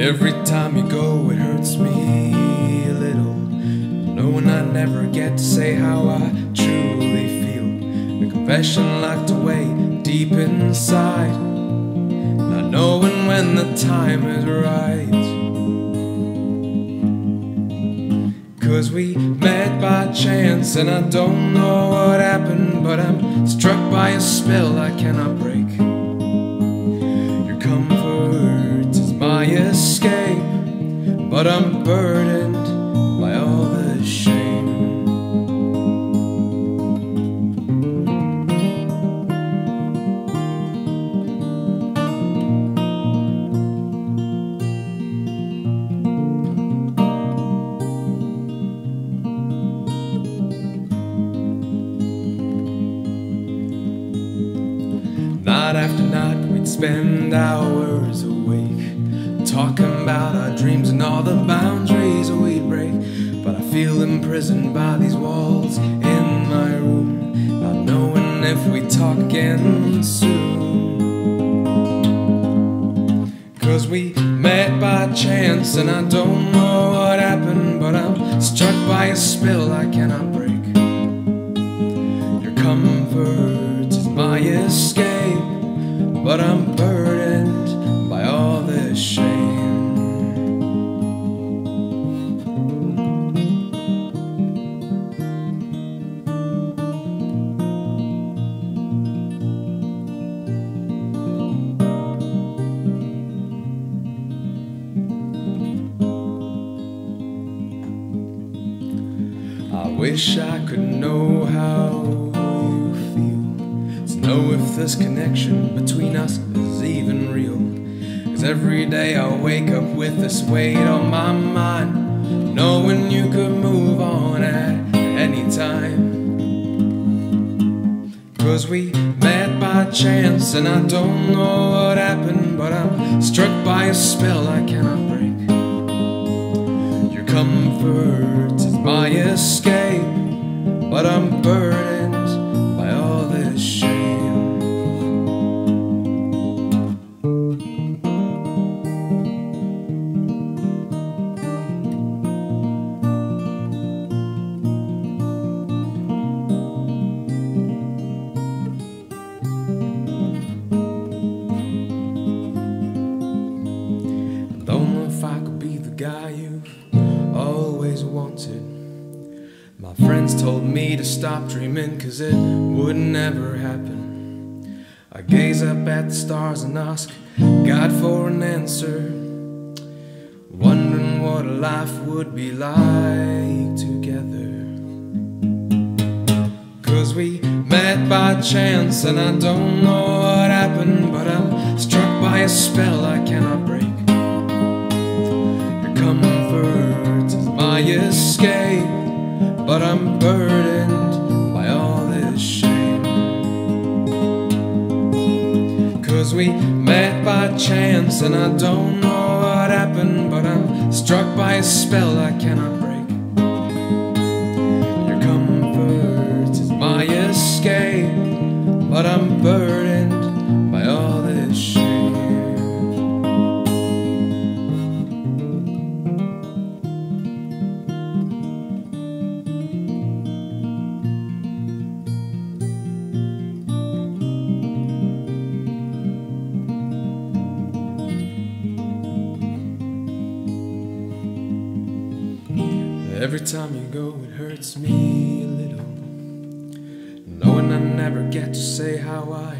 Every time you go, it hurts me a little. Knowing I never get to say how I truly feel. The confession locked away deep inside. Not knowing when the time is right. Cause we met by chance, and I don't know what happened, but I'm struck by a spell I cannot break. Escape, but I'm burdened by all the shame. Night after night, we'd spend hours awake, talking about our dreams and all the boundaries we'd break. But I feel imprisoned by these walls in my room, not knowing if we talk again soon. Cause we met by chance, and I don't know what happened, but I'm struck by a spell I cannot break. Your comfort is my escape, but I'm I wish I could know how you feel. To know if this connection between us is even real. Cause every day I wake up with this weight on my mind. Knowing you could move on at any time. Cause we met by chance, and I don't know what happened, but I'm struck by a spell I cannot comfort is my escape, but I'm burdened wanted. My friends told me to stop dreaming, cause it would never happen. I gaze up at the stars and ask God for an answer, wondering what a life would be like together. Cause we met by chance, and I don't know what happened, but I'm struck by a spell I cannot my escape, but I'm burdened by all this shame. Cause we met by chance, and I don't know what happened, but I'm struck by a spell I cannot break. Your comfort is my escape, but I'm burdened Every time you go, it hurts me a little. Knowing I never get to say how I